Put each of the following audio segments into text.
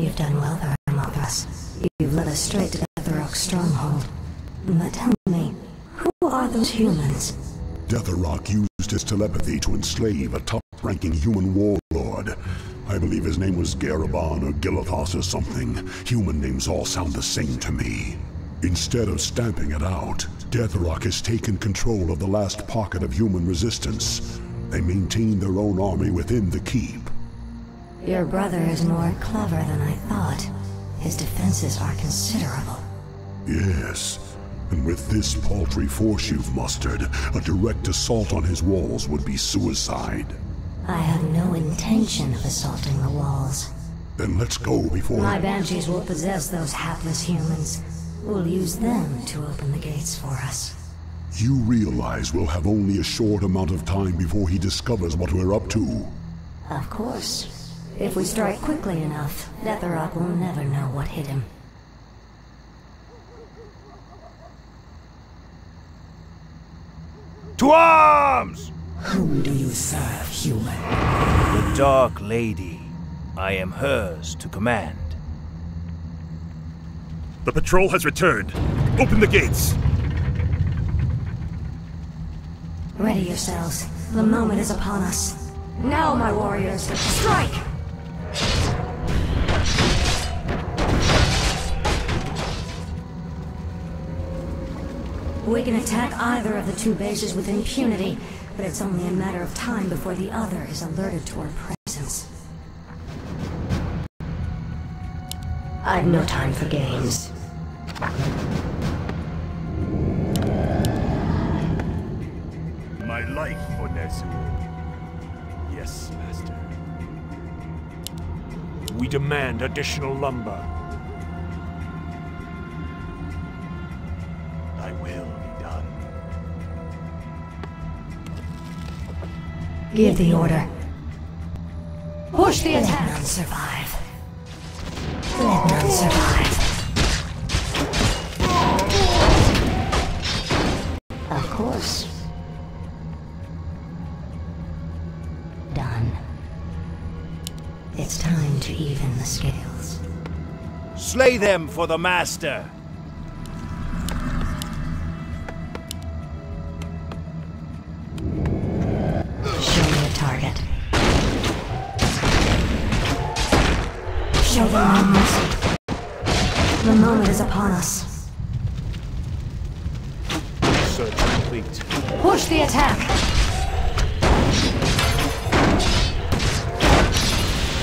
You've done well, Varimathras. You've led us straight to Detheroc's stronghold. But tell me, who are those humans? Detheroc used his telepathy to enslave a top-ranking human warlord. I believe his name was Garabon or Gilithos or something. Human names all sound the same to me. Instead of stamping it out, Detheroc has taken control of the last pocket of human resistance. They maintain their own army within the keep. Your brother is more clever than I thought. His defenses are considerable. Yes, and with this paltry force you've mustered, a direct assault on his walls would be suicide. I have no intention of assaulting the walls. Then let's go before... My banshees will possess those hapless humans. We'll use them to open the gates for us. You realize we'll have only a short amount of time before he discovers what we're up to. Of course. If we strike quickly enough, Detheroc will never know what hit him. To arms! Whom do you serve, human? The Dark Lady. I am hers to command. The patrol has returned. Open the gates. Ready yourselves. The moment is upon us. Now, my warriors, strike! We can attack either of the two bases with impunity, but it's only a matter of time before the other is alerted to our presence. I've no time for games. My life for. Yes, Master. We demand additional lumber. Give the order. Push the attack! Let none survive. Let none survive. Of course. Done. It's time to even the scales. Slay them for the Master! Search complete. Push the attack!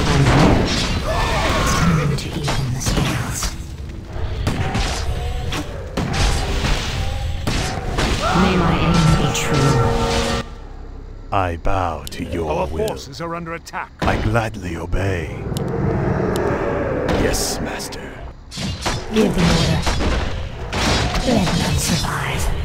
I'm here. Time to even the scales. May my aim be true. I bow to your Our will. forces are under attack. I gladly obey. Yes, Master. Give the order. Let none survive.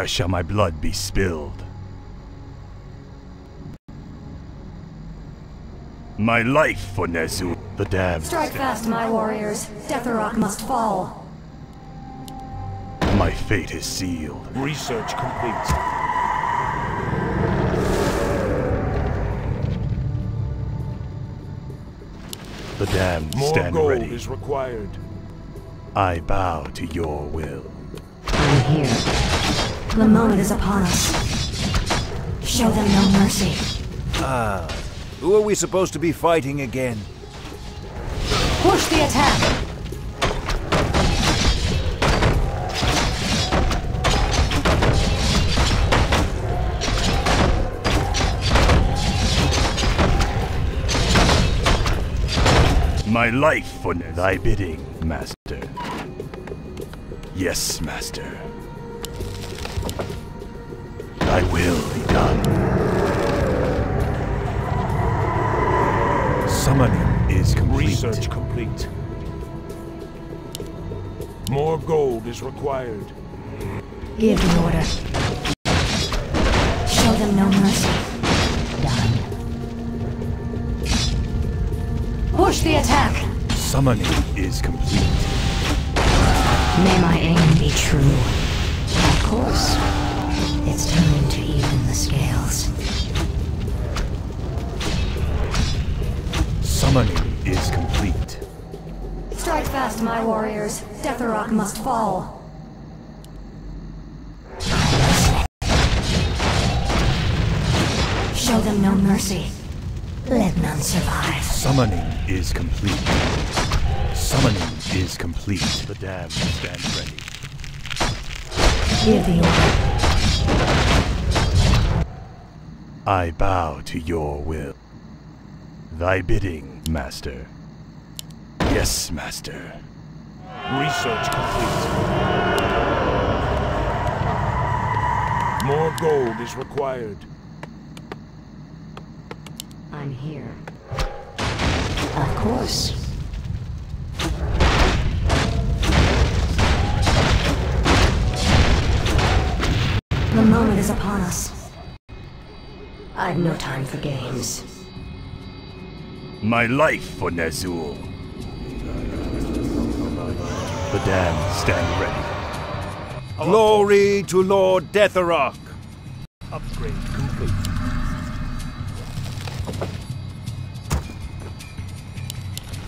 Where shall my blood be spilled? My life for Ner'zhul, the damned. Strike fast, my warriors. Detheroc must fall. My fate is sealed. Research complete. The damned More stand gold ready. is required. I bow to your will. I'm here. The moment is upon us. Show them no mercy. Ah. Who are we supposed to be fighting again? Push the attack! My life for thy bidding, Master. Yes, Master. Thy will be done. Summoning is complete. Research complete. More gold is required. Give the order. Show them no mercy. Done. Push the attack! Summoning is complete. May my aim be true. Of course. It's time to even the scales. Summoning is complete. Strike fast, my warriors. Detheroc must fall. Show them no mercy. Let none survive. Summoning is complete. Summoning is complete. The damned stand ready. Give the order. I bow to your will. Thy bidding, Master. Yes, Master. Research complete. More gold is required. I'm here. Of course. The moment is upon us. I've no time for games. My life for Ner'zhul. The damned stand ready. Glory to Lord Detheroc! Upgrade complete.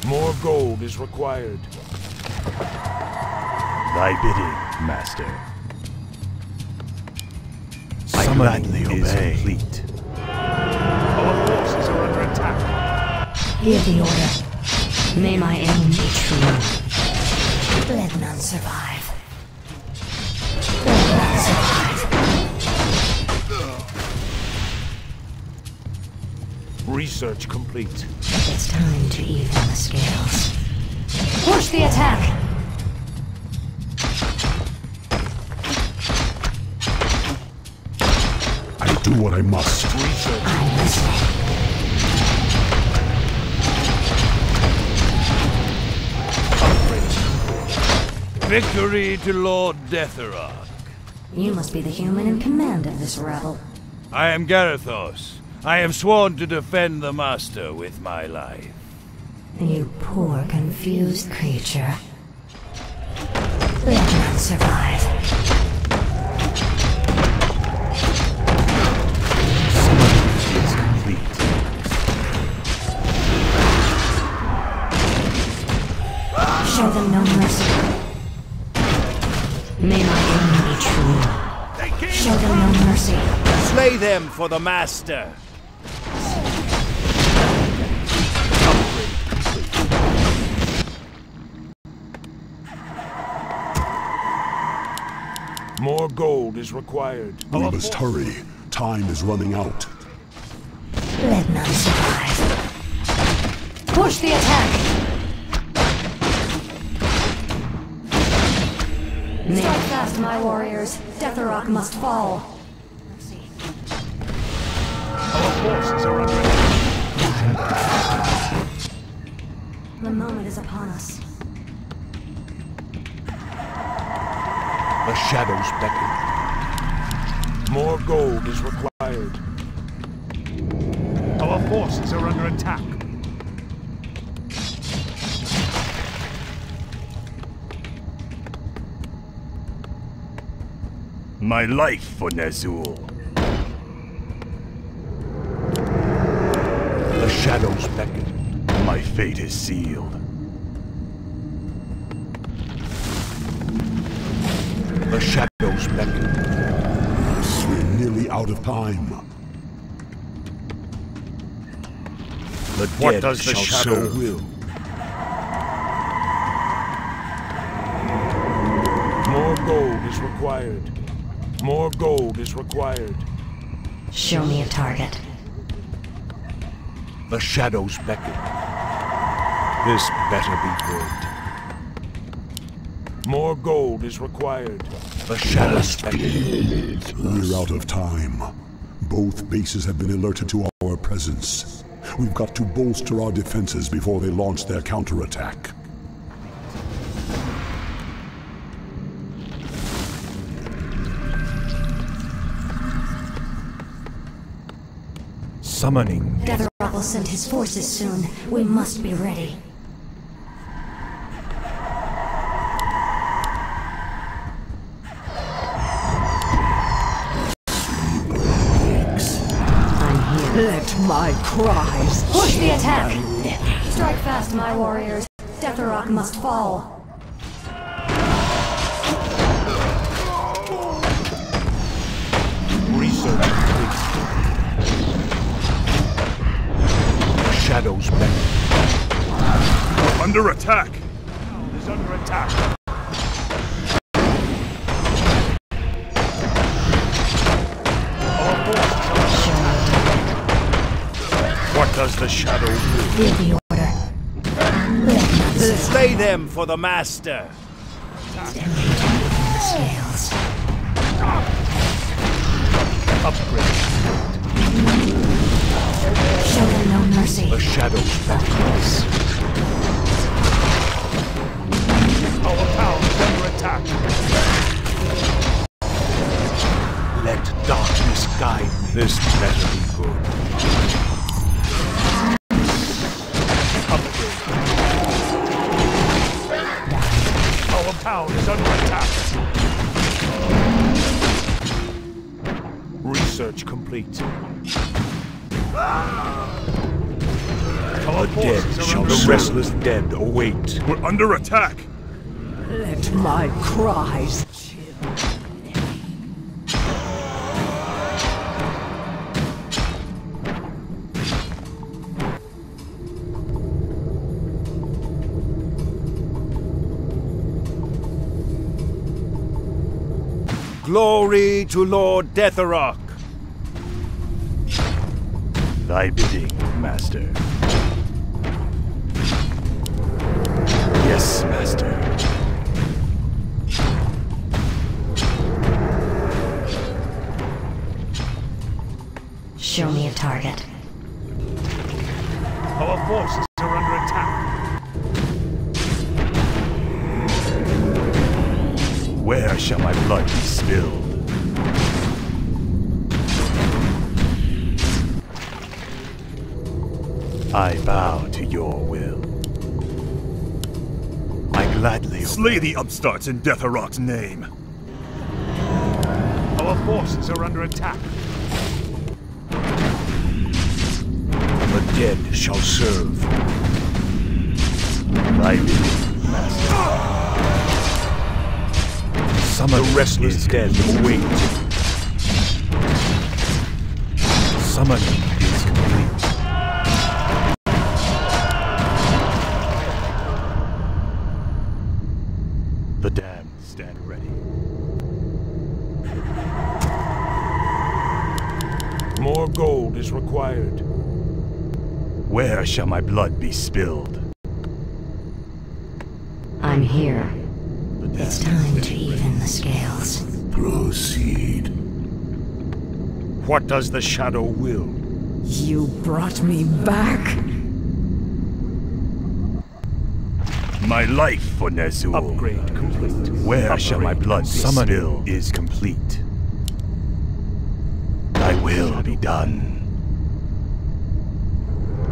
More gold is required. Thy bidding, Master. I Summoning is obey. complete. Our forces are under attack. Give the order. May my aim be true. Let none survive. Let none survive. Research complete. It's time to even the scales. Push the attack! What I must. Research. I'm Victory to Lord Detheroc. You must be the human in command of this rebel. I am Garithos. I have sworn to defend the Master with my life. You poor, confused creature. Let none survive. Show them no mercy. May my aim be true. Show them no mercy. Slay them for the Master! More gold is required. We must hurry. Time is running out. Let none survive. Push the attack! Strike fast, my warriors. Detheroc must fall. Our forces are under attack. The moment is upon us. The shadows beckon. More gold is required. Our forces are under attack. My life for Ner'zhul. The shadows beckon. My fate is sealed. The shadows beckon. We're nearly out of time. The What dead does the shall shadow serve. will? More gold is required. More gold is required. Show me a target. The shadows beckon. This better be good. More gold is required. The shadows beckon. We're out of time. Both bases have been alerted to our presence. We've got to bolster our defenses before they launch their counterattack. summoning. Detheroc will send his forces soon. We must be ready. Let my cries push the attack. Strike fast, my warriors. Detheroc must fall. Research takes Shadows beckon. Under attack! Is under attack. What does the shadow do? Give the order. Slay them for the master! Scales. upgrade. Show them no mercy. The shadows us. Our town is under attack. Let darkness guide me. This better be good. Our town is under attack. Research complete. Our dead shall the restless dead await. We're under attack! Let my cries chill. Glory to Lord Detheroc! Thy bidding, Master. Yes, Master. Show me a target. Our forces I bow to your will. I gladly. Slay the upstarts in Detheroc's name! Our forces are under attack. The dead shall serve. Thy bidding, Master. Summon The restless dead await. Summoning Where shall my blood be spilled? I'm here. It's time to even the scales. Proceed. What does the shadow will? You brought me back. My life for Ner'zhul. Upgrade complete. Where shall my blood be Summoning spilled is complete. Thy will be done.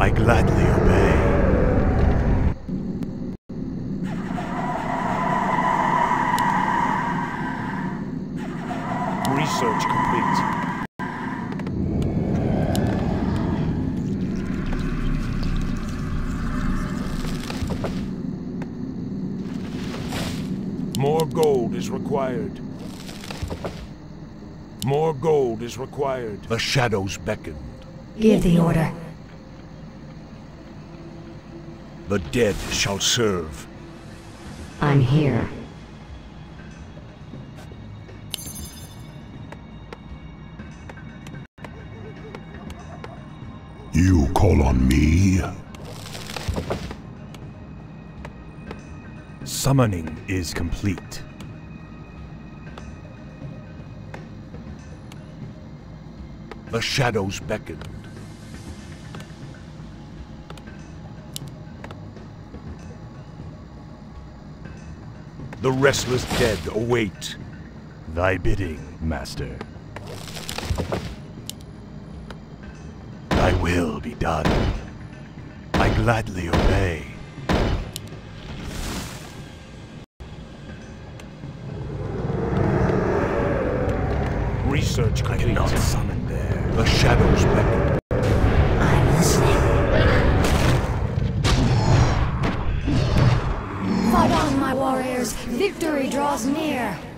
I gladly obey. Research complete. More gold is required. More gold is required. The shadows beckoned. Give the order. The dead shall serve. I'm here. You call on me? Summoning is complete. The shadows beckoned. The restless dead await. Thy bidding, Master. Thy will be done. I gladly obey. Research I complete. cannot summon there. The shadows beckon. Draws near.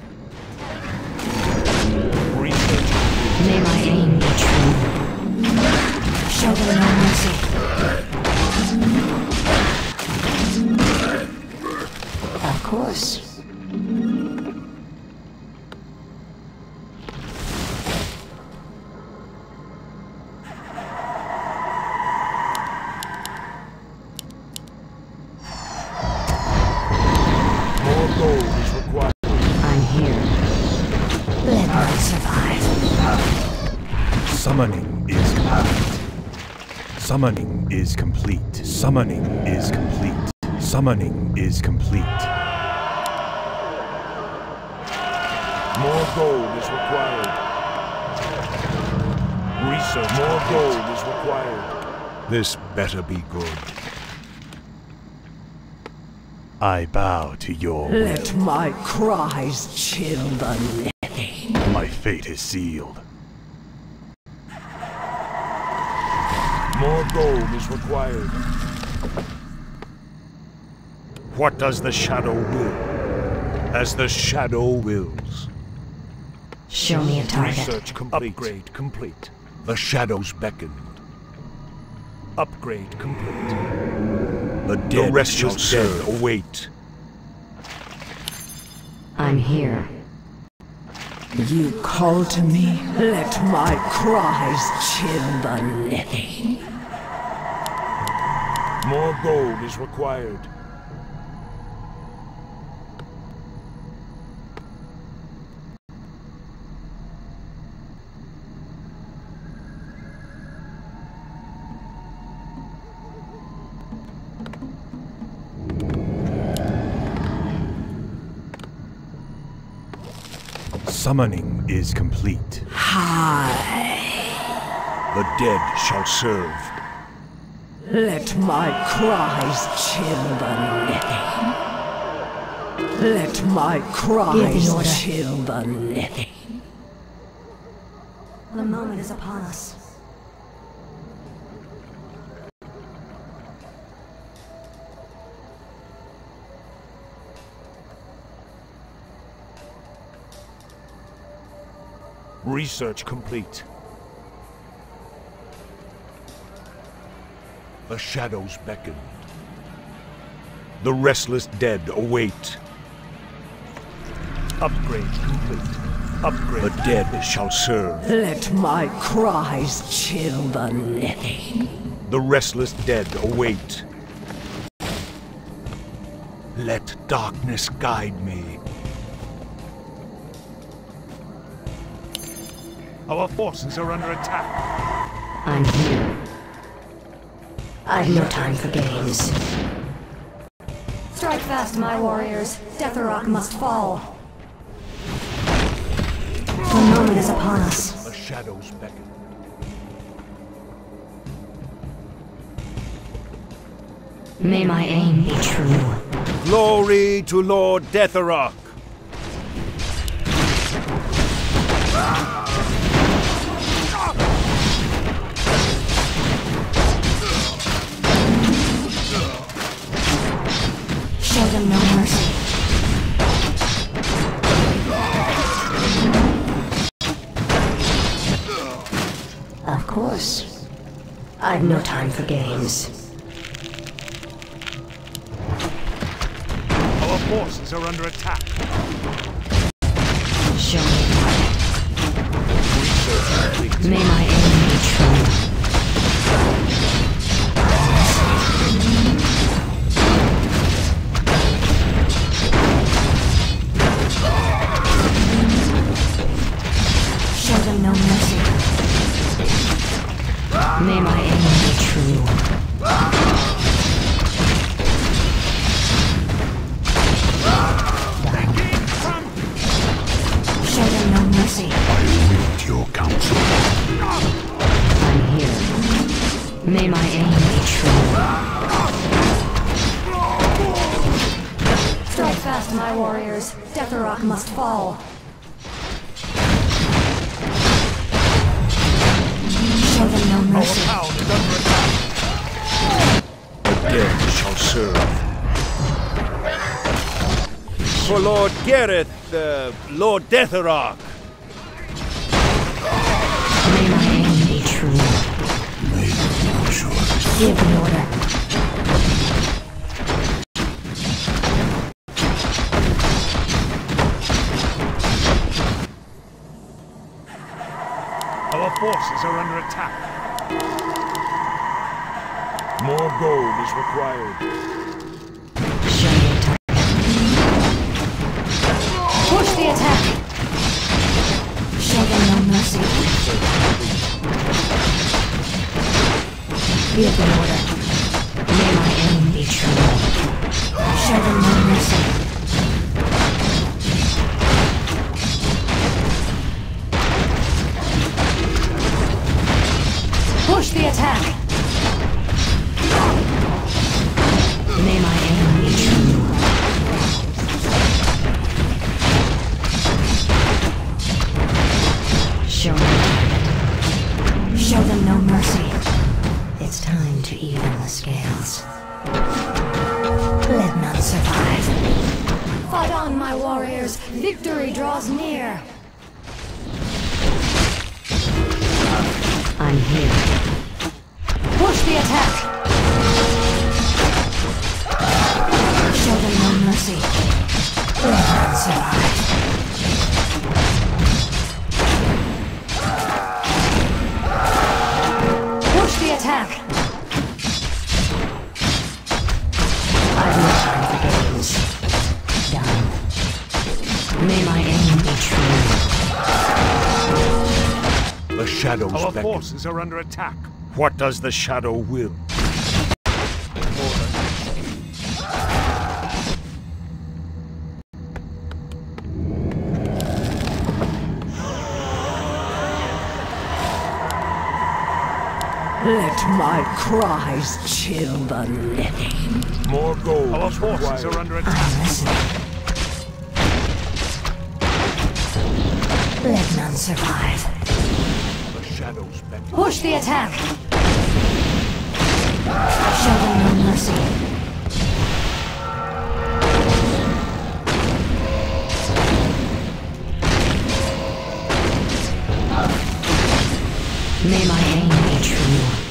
Is complete. Summoning is complete. Summoning is complete. More gold is required. Research. More gold is required. This better be good. I bow to your will. Let my cries chill the living. My fate is sealed. More gold is required. What does the shadow will? As the shadow wills. Show me a target. Research complete. Upgrade complete. The shadows beckoned. Upgrade complete. The dead dead restless shall serve. await. I'm here. You call to me? Let my cries chill the living. More gold is required. Summoning is complete. The dead shall serve. Let my cries chill the living. Let my cries order. chill the living. The moment is upon us. Research complete. The shadows beckoned. The restless dead await. Upgrade complete. Upgrade. The dead shall serve. Let my cries chill the living. The restless dead await. Let darkness guide me. Our forces are under attack. I'm here. I've no time for games. Strike fast, my warriors. Detheroc must fall. The moment is upon us. The shadows beckon. May my aim be true. Glory to Lord Detheroc! Course. I've no time for games. Our forces are under attack. Show me. May my aim be true. May my aim be true. Show them no mercy. I await your counsel. I'm here. May my aim be true. Strike fast, my warriors. Detheroc must fall. Show them no Our mercy. town is under attack. The dead shall serve. for Lord Gareth, uh, Lord Detheroc. May my aim be true. Give the order. Our forces are under attack. More gold is required. Show me. Push the attack. Show them no mercy. Give the order. May my aim be true. Show them no mercy. Attack. The shadows Our beckon. forces are under attack. What does the shadow will? Let my cries chill the living. More gold Our is forces required. are under attack. I'm. Let none survive. Push the attack. Show them no mercy. May my aim be true.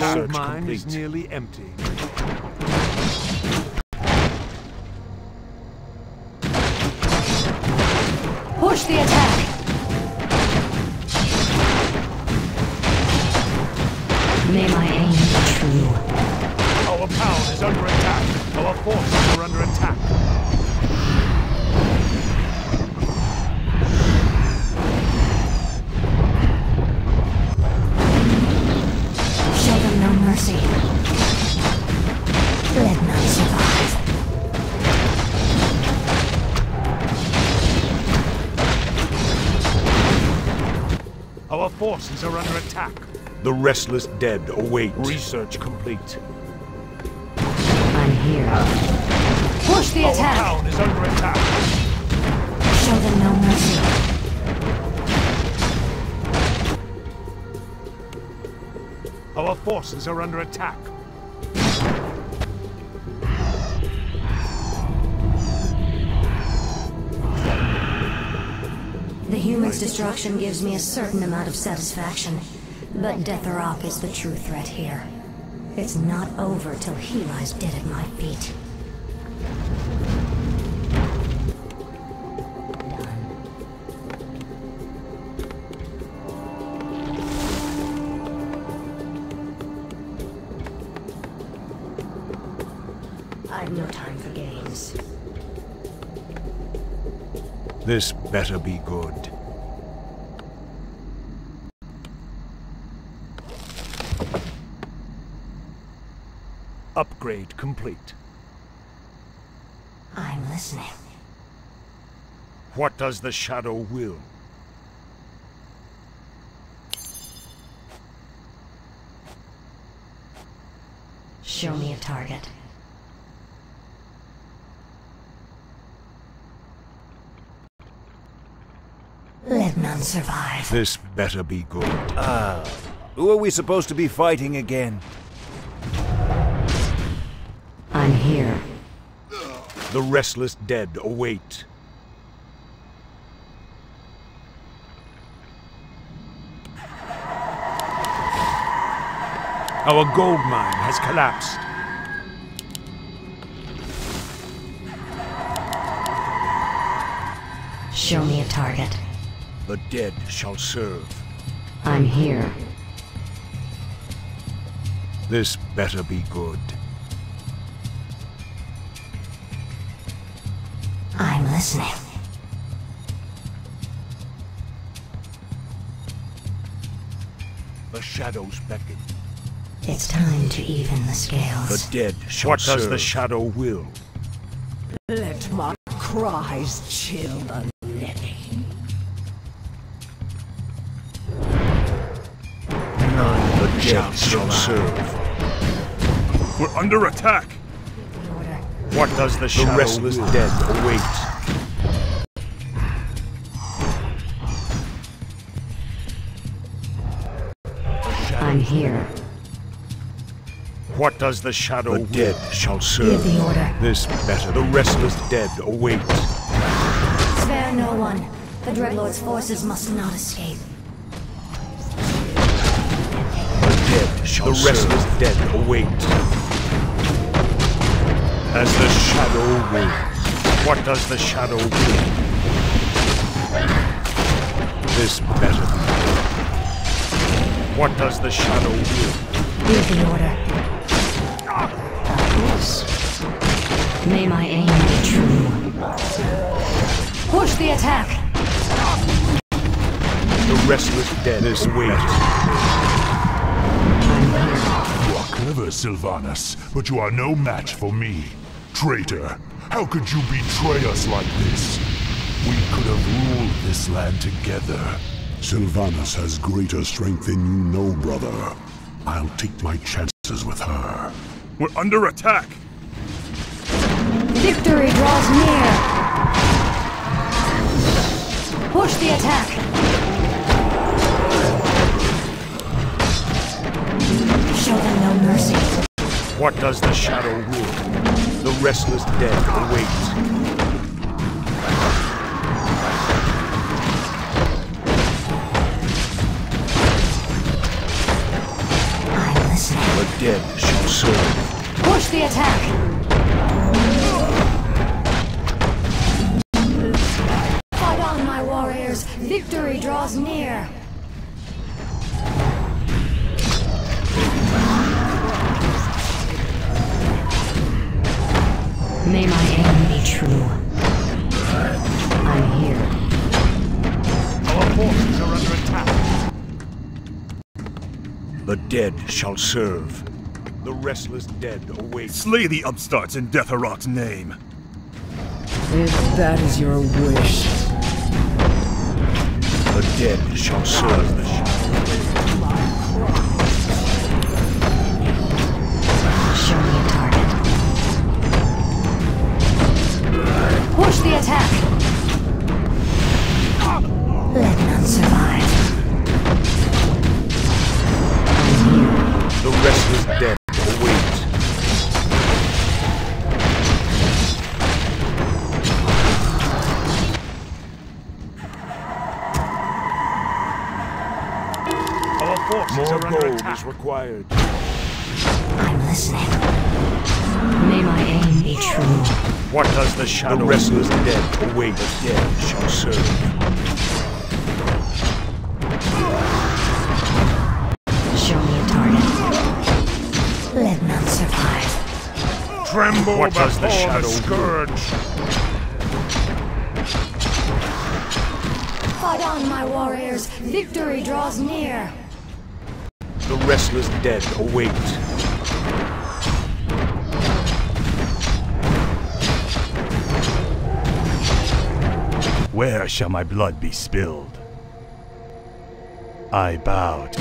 Research Mine is nearly empty. Forces are under attack. The restless dead await. Research complete. I'm here. Push the Our attack! town is under attack. Show them no mercy. Our forces are under attack. Human's destruction gives me a certain amount of satisfaction, but Detheroc is the true threat here. It's not over till he lies dead at my feet. I've no time for games. This better be good. Upgrade complete. I'm listening. What does the shadow will? Show me a target. Let none survive. This better be good. Ah. Who are we supposed to be fighting again? I'm here. The restless dead await. Our gold mine has collapsed. Show me a target. The dead shall serve. I'm here. This better be good. I'm. The shadows beckon. It's time to even the scales. The dead shall What serve. does the shadow will? Let my cries chill the living. None the dead shall serve. We're under attack. What does the The shadow restless will? dead await. I'm here. What does the shadow The will? dead shall Give serve. the order. This better. The restless dead await. Spare no one. The Dreadlord's forces must not escape. The dead shall The restless dead await. As the shadow will. What does the shadow will? This better. What does the shadow will? Give the order. May my aim be true. Push the attack! The restless dead await. You are clever, Sylvanas, but you are no match for me. Traitor, how could you betray us like this? We could have ruled this land together. Sylvanas has greater strength than you know, brother. I'll take my chances with her. We're under attack. Victory draws near! Push the attack! Show them no mercy. What does the shadow will? The restless dead await. Dead shall serve. The restless dead await. Slay the upstarts in Detheroc's name. If that is your wish. The dead shall serve. What does the shadow The shadow restless dead await. The dead shall serve. Show me a target. Let none survive. tremble What does the before shadow will? scourge? Fight on, my warriors! Victory draws near! The restless dead await. Where shall my blood be spilled? I bow to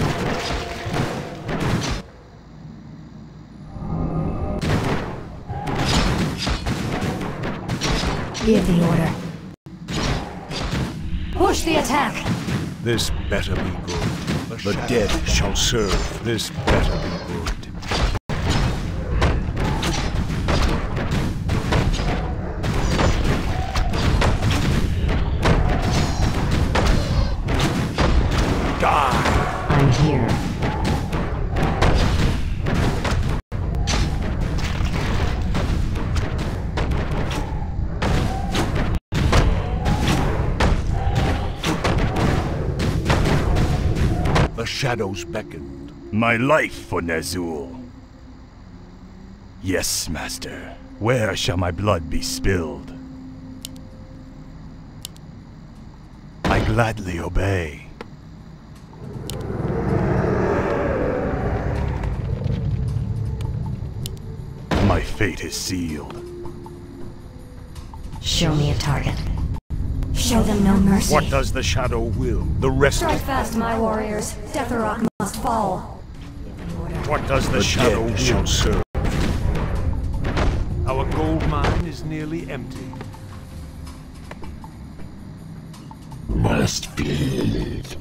Give the order. Push the attack! This better be good. The dead shall serve. This better be good. Shadows beckoned. my life for Ner'zhul. Yes, master. Where shall my blood be spilled? I gladly obey. My fate is sealed. Show me a target. Show them no mercy. What does the shadow will? The rest Strike fast, my warriors. Detheroc must fall. What does the, the shadow will? shall serve. Our gold mine is nearly empty. Must feed.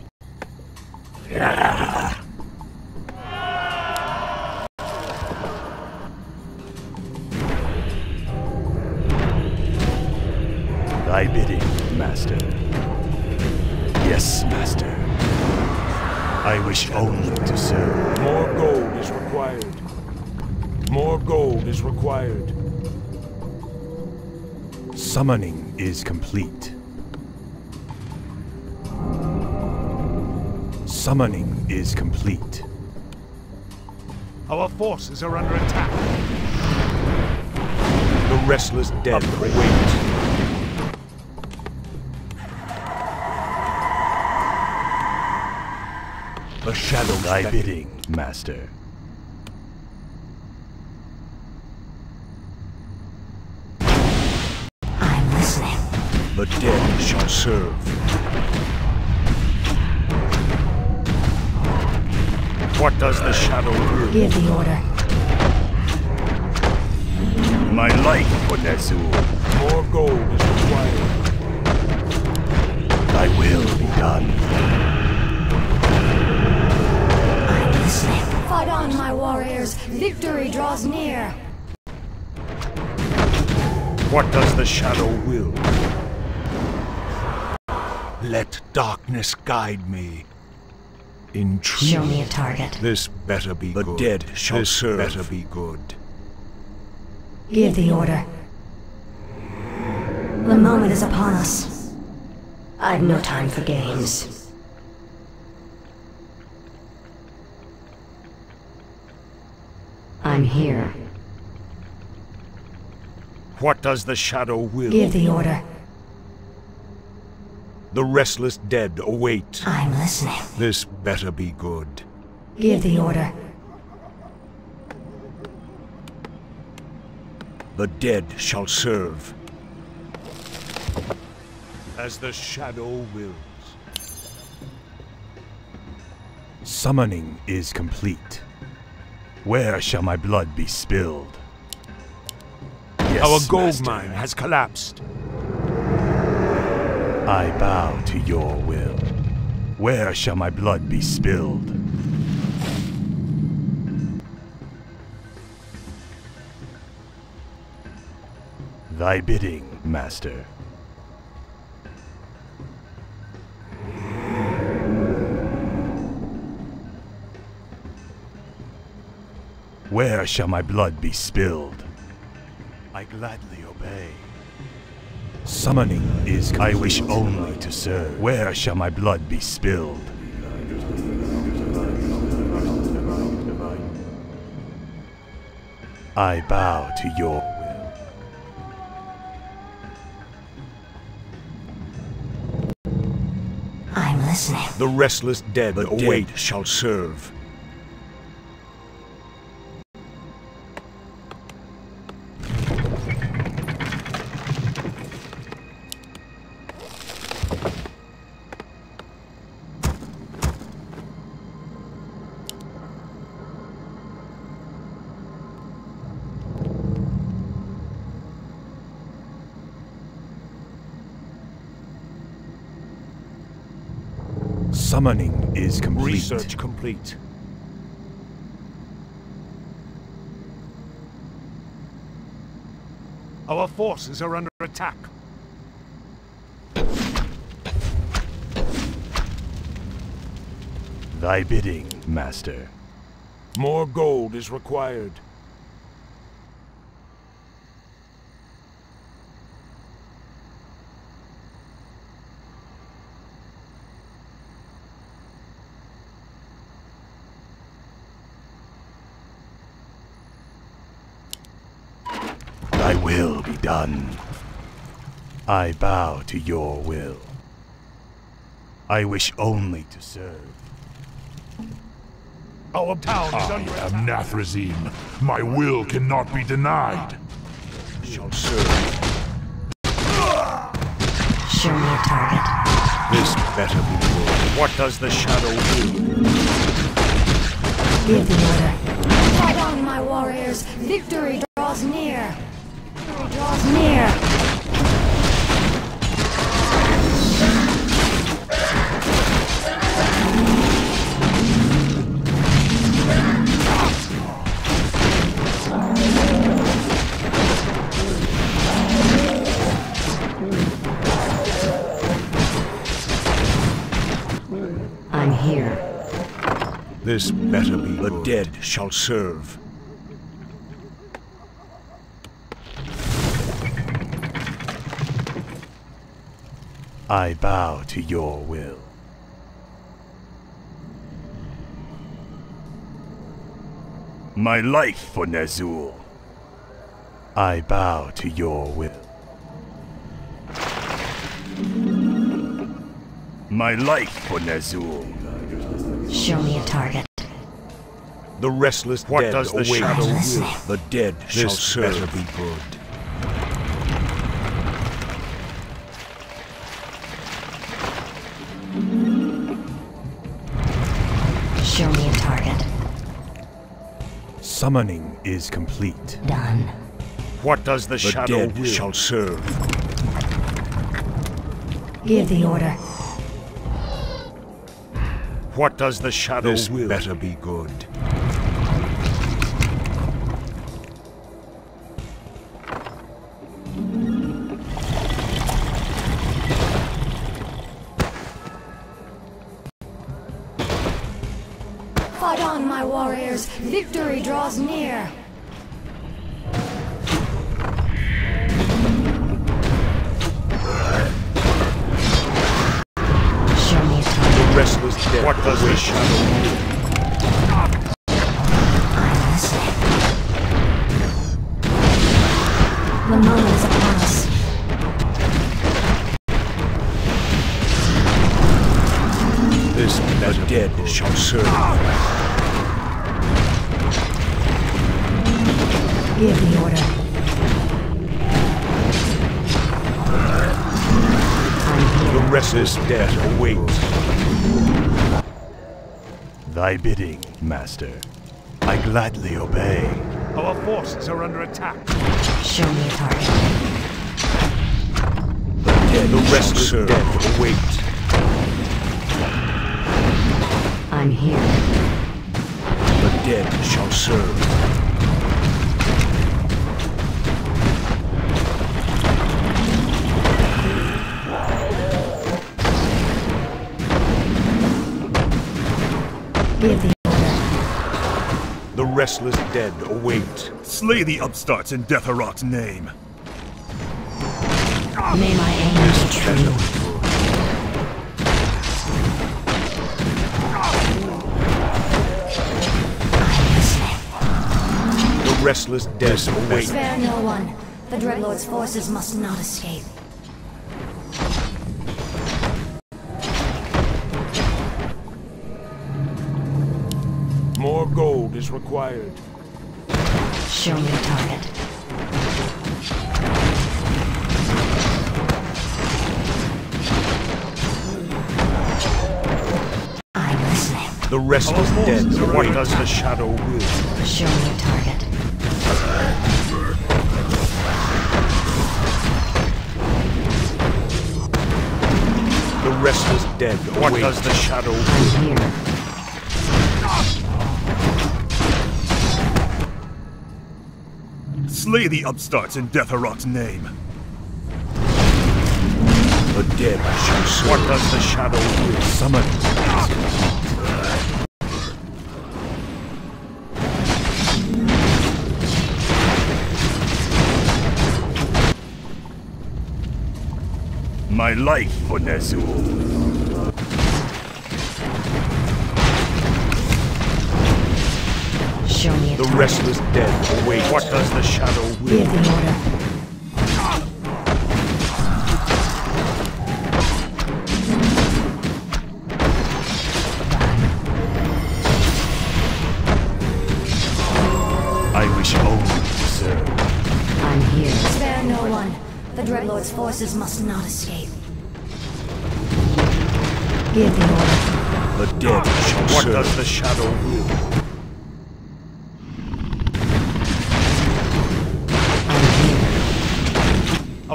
Thy bidding, master. Yes, master. I wish only to serve. More gold is required. More gold is required. Summoning is complete. Summoning is complete. Our forces are under attack. The restless dead await. The shadows Thy bidding, master. I'm listening. The dead shall serve. What does the shadow will? Give the order. My life for Ner'zhul. More gold is required. Thy will be done. Fight on, my warriors. Victory draws near. What does the shadow will? Let darkness guide me. In truth, Show me a target. this better be the good. The dead shall this serve. better be good. Give the order. The moment is upon us. I've no time for games. I'm here. What does the shadow will? Give the order. The restless dead await. I'm listening. This better be good. Give the order. The dead shall serve. As the shadow wills. Summoning is complete. Where shall my blood be spilled? Yes, Our gold Master. mine has collapsed. I bow to your will. Where shall my blood be spilled? Thy bidding, Master. Where shall my blood be spilled? I gladly obey. Summoning is I wish only to serve. Where shall my blood be spilled? I bow to your will. I'm listening. The restless dead The await shall serve. Summoning is complete. Research complete. Our forces are under attack. Thy bidding, Master. More gold is required. Thy will be done. I bow to your will. I wish only to serve. Our town is I under am Nathrezim. My will cannot be denied. shall serve. Show me a target. This better be good. What does the shadow do? Give the order. Fight on, my warriors! Victory draws near! Victory draws near! I'm here. This better be the dead shall serve. I bow to your will. My life for Ner'zhul. I bow to your will. My life for Ner'zhul. Show me a target. The restless What dead does the await. shadow will? The dead shall This serve. better be good. Show me a target. Summoning is complete. Done. What does the, The shadow dead will? shall serve. Give the order. What does the shadow This will? better be good. Moment is upon us. This the dead shall serve. Give the order. The restless dead await. Thy bidding, Master. I gladly obey. Our forces are under attack. Show me a target. Dead the restless dead await. I'm here. The dead shall serve. Give. The restless dead await. Slay the upstarts in Detheroc's name. May my aim be true. The restless dead await. Spare no one. The Dreadlord's forces must not escape. More gold is required. Show me a target. I'm listening. The rest restless dead What await. does the shadow will? Show me a target. The restless dead What await. does the shadow will? Slay the upstarts in Detheroc's name. The dead shall serve. What does the shadow will? Summon. My life for Ner'zhul. Restless dead await. What does the shadow will? Give the order. I wish only to serve. I'm here. Spare no one. The Dreadlord's forces must not escape. Give the order. The dead shall What serve. does the shadow will?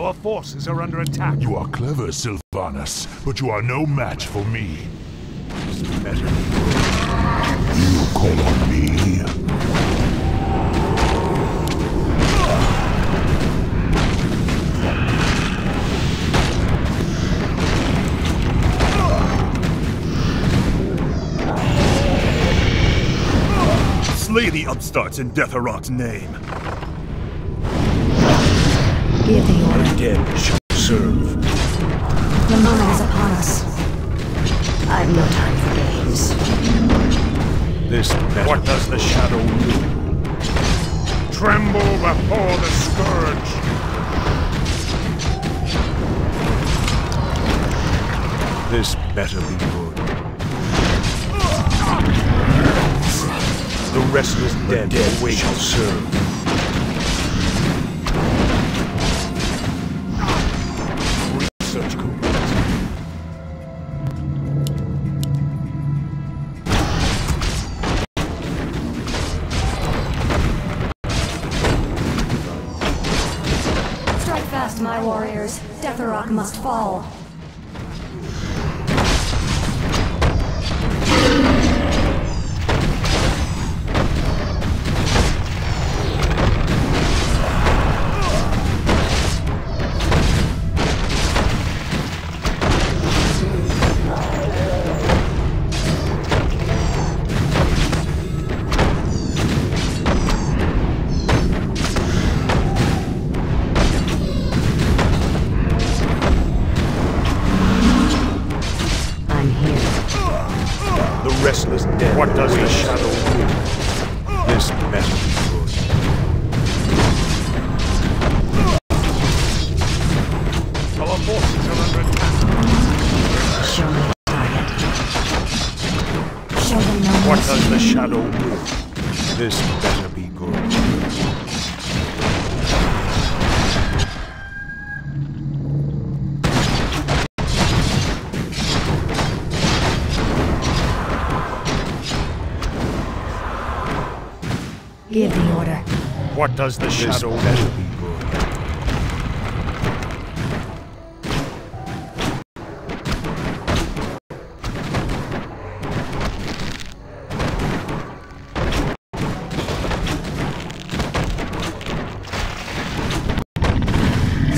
Our forces are under attack. You are clever, Sylvanas, but you are no match for me. You call on me? Slay the upstarts in Detheroc's name. Give the order. Dead shall serve. The moment is upon us. I've no time for games. This better. What does the shadow do? Tremble before the scourge. This better be good. The restless dead, dead shall serve. Strike fast, my warriors. Detheroc must fall. What does the This shadow better be good.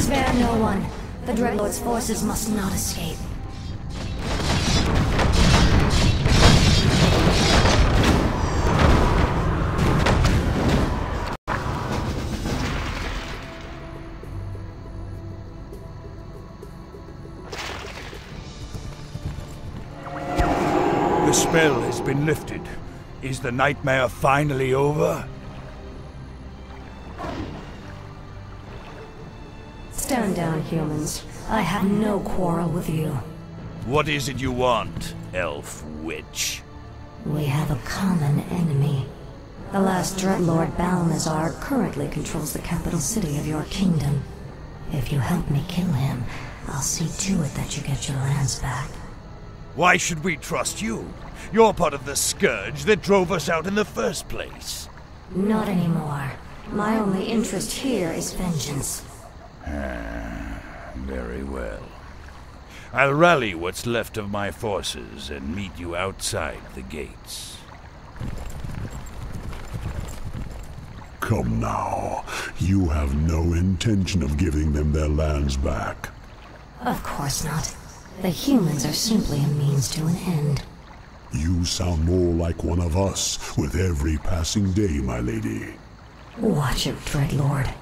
Spare no one. The Dreadlord's forces must not escape. Spell has been lifted. Is the nightmare finally over? Stand down, humans. I have no quarrel with you. What is it you want, elf witch? We have a common enemy. The last Dreadlord Balnazzar currently controls the capital city of your kingdom. If you help me kill him, I'll see to it that you get your lands back. Why should we trust you? You're part of the scourge that drove us out in the first place. Not anymore. My only interest here is vengeance. Ah, very well. I'll rally what's left of my forces and meet you outside the gates. Come now. You have no intention of giving them their lands back. Of course not. The humans are simply a means to an end. You sound more like one of us with every passing day, my lady. Watch it, Dreadlord.